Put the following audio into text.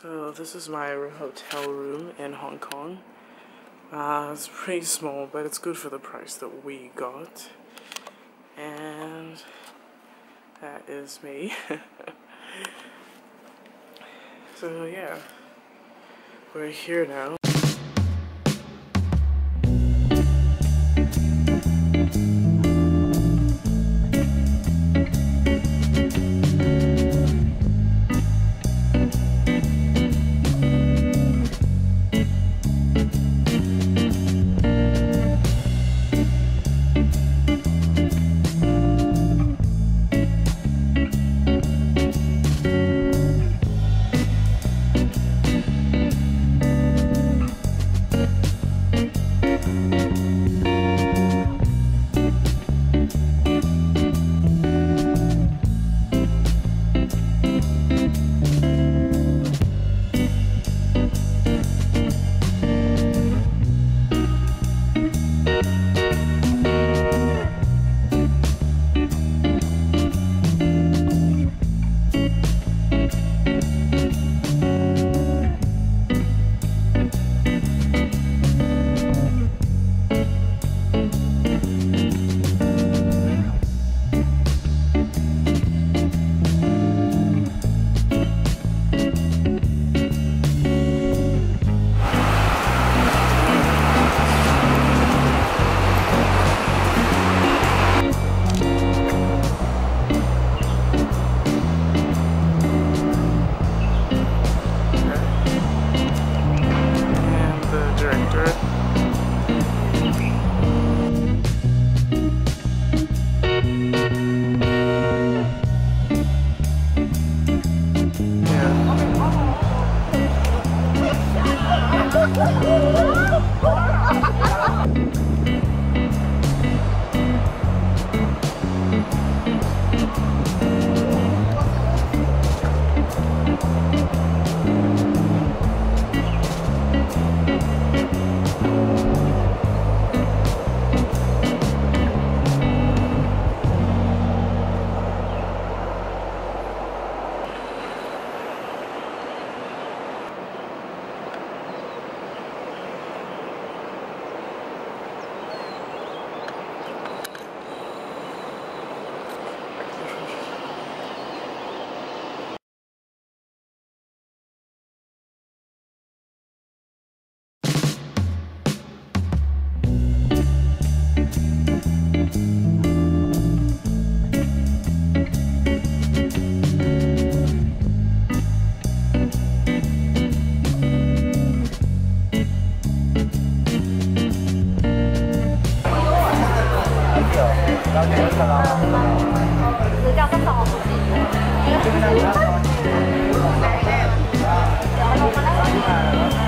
So this is my hotel room in Hong Kong. Uh, it's pretty small, but it's good for the price that we got. And that is me. so yeah, we're here now. Director. หรือจะเอาสองมา